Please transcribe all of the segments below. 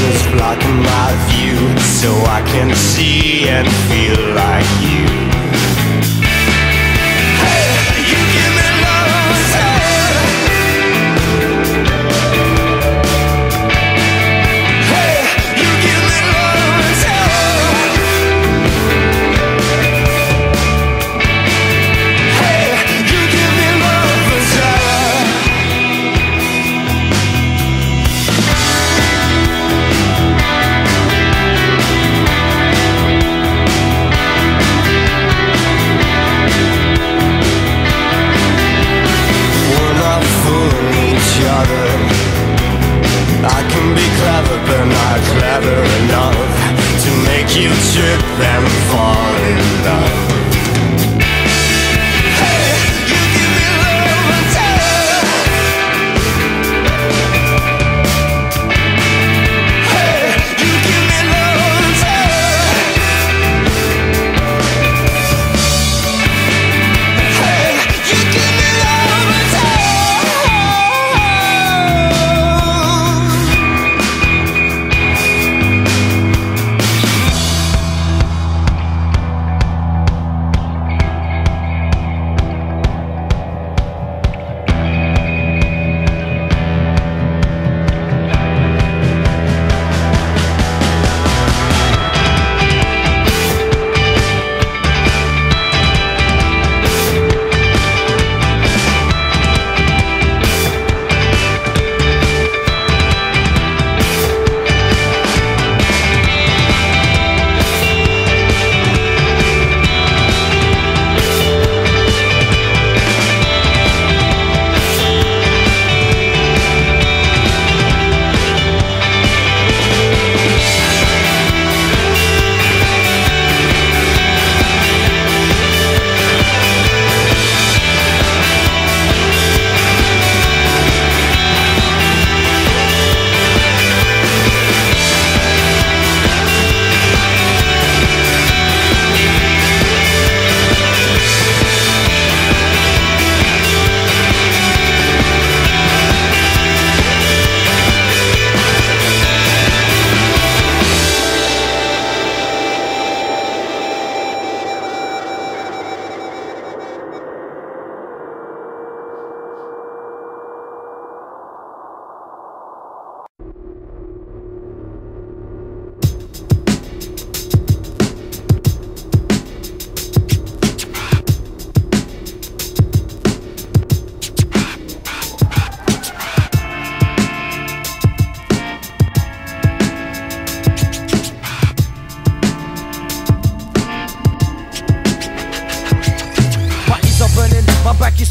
angels blocking my view so I can see and feel like you.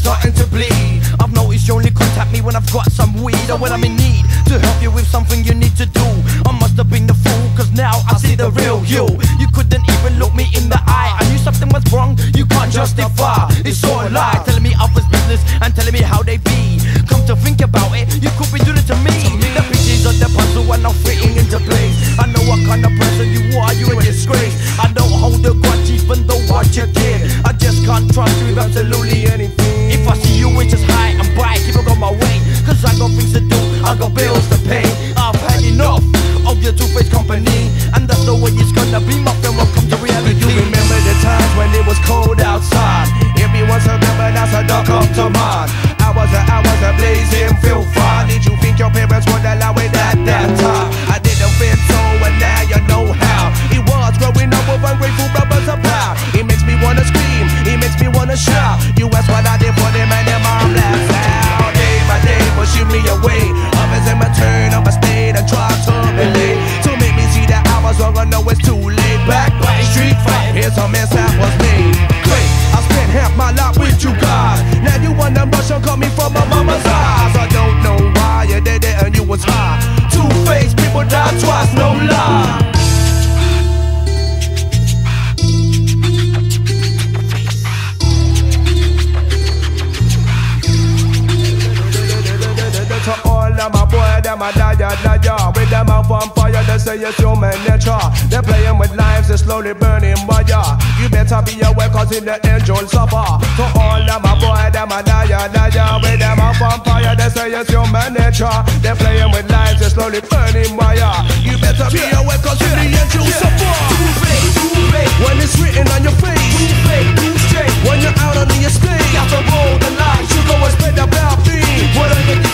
starting to bleed. I've noticed you only contact me when I've got some weed. Or when I'm in need to help you with something you need to do. I must have been the fool cause now I see the real you. You couldn't even look me in the eye. I knew something was wrong, you can't justify. It's all a lie. to lay back by street fight. Here's a mess I was say it's human nature. They're playing with lives, they're slowly burning by ya. You better be aware, cause in the end you'll suffer. So all them my boy, them a die, die, with them a vampire. They say it's human nature. They're playing with lives, they're slowly burning by ya. You better be aware, cause in the end you'll suffer. When it's written on your face, Too straight, too straight. when you're out on the estate, you have to roll the line, sugar was spread about me. What are the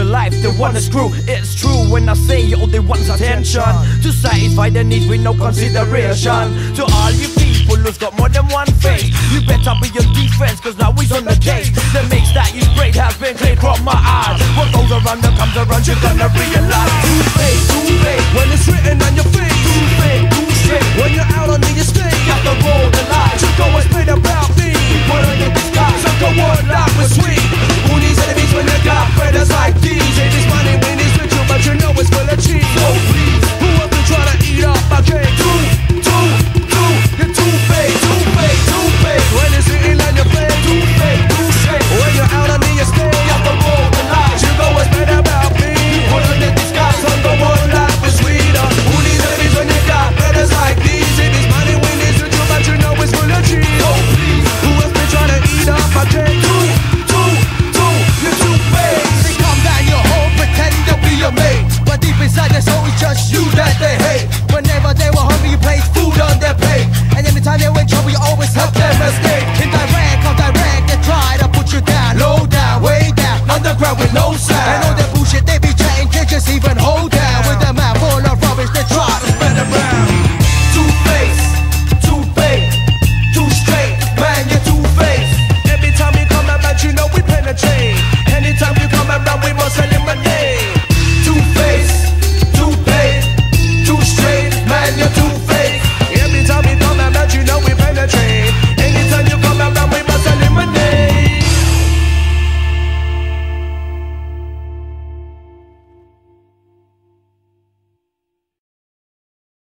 your life, they wanna screw. It's true when I say all they want attention. To satisfy their needs with no consideration. To all you people who's got more than one face, you better be on defense, cause now he's on the case. The mix that you sprayed has been cleared from my eyes. What goes around comes around, you're gonna realize.